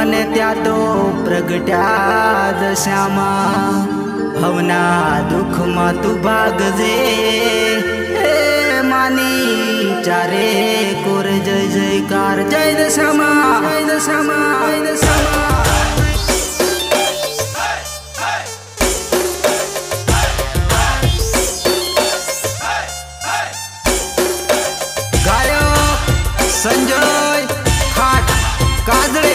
અને ત્યાં તો પ્રગટ્યા દશામાં. હવના દુઃખમાં તું ભાગજે માની ચારે કોર જય જયકાર, જય દશામાં. જય દશામાં જય દશામાં. काजरे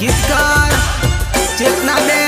गीतकार चेतना दे।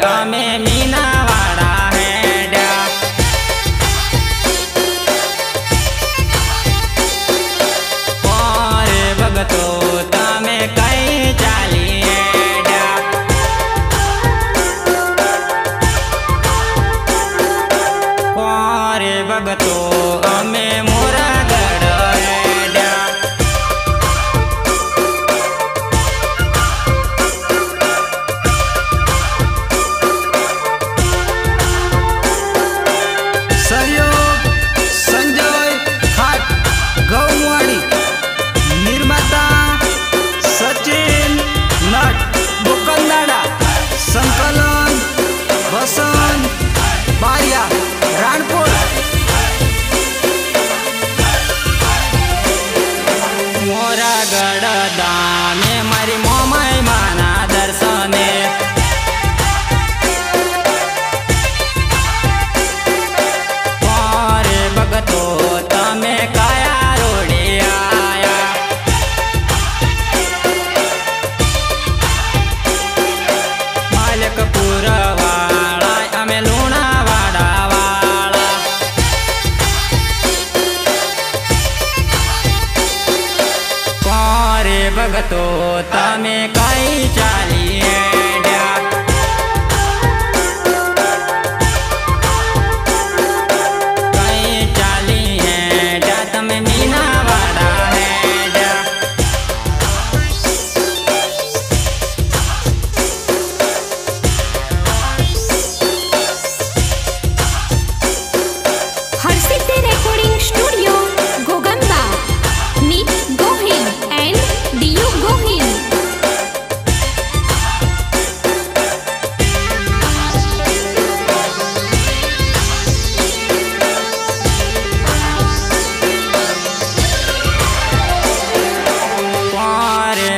डगा में मीना वाड़ा है डा। और भगतोता में कई चाली है डा। और भगतो મોરાગઢ દામે મારી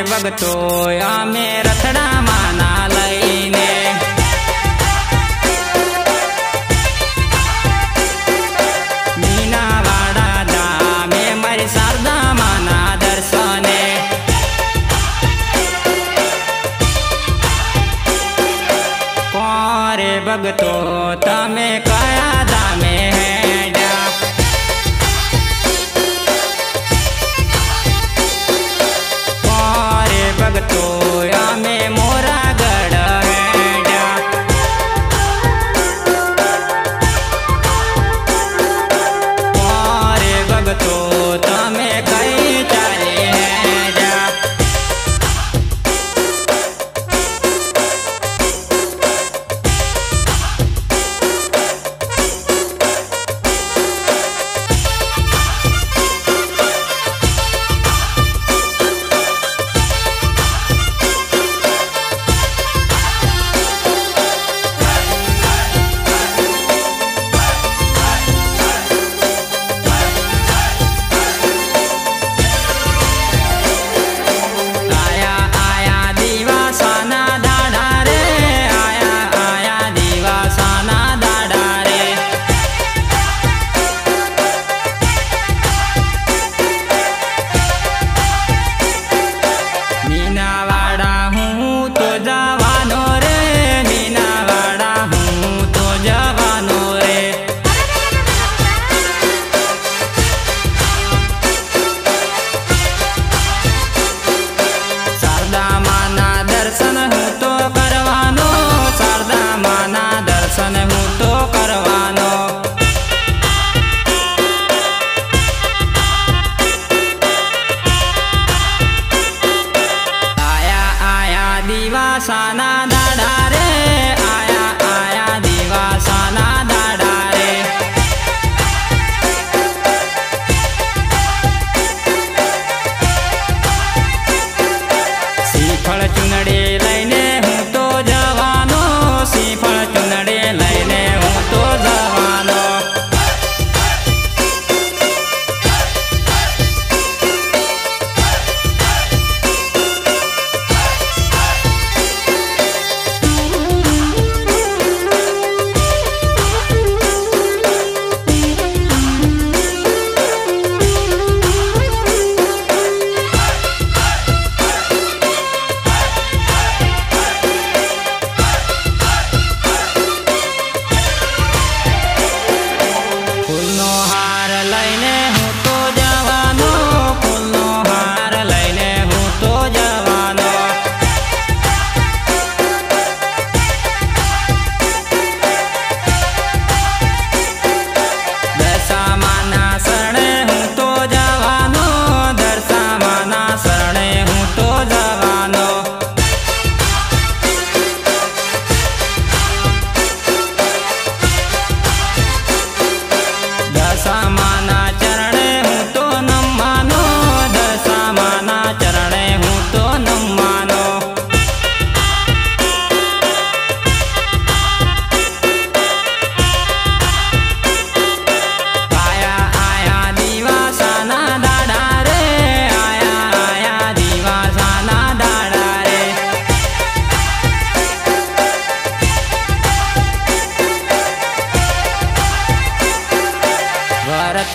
કોરે ભગતો અમે રથડા માના લઈને મીનાવાડા ધામે મારી શારદા માના દર્શને કોરે ભગતો તમે કયા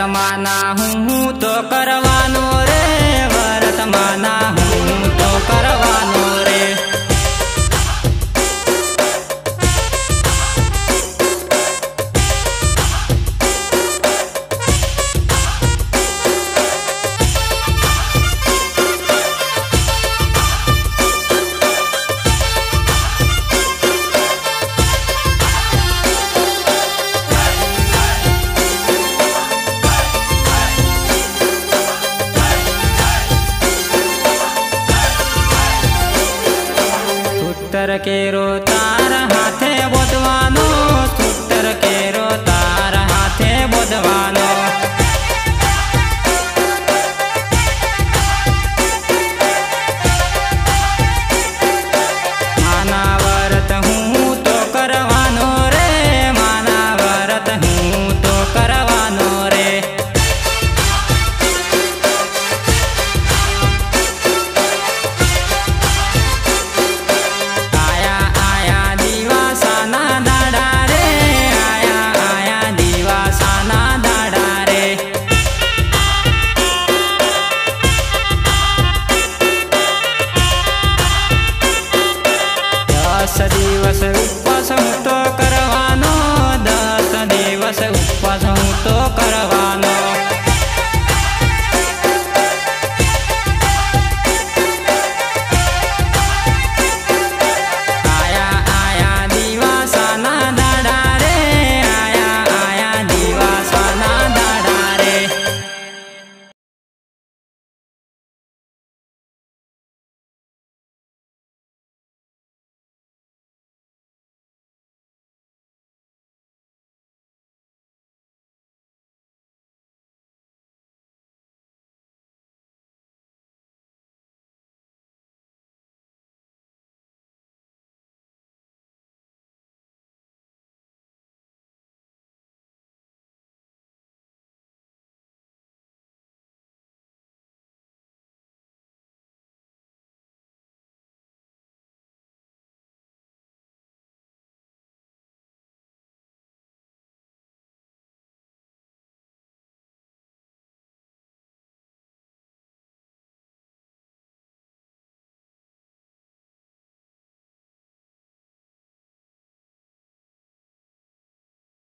હું હું તો કરવાનો करके रोता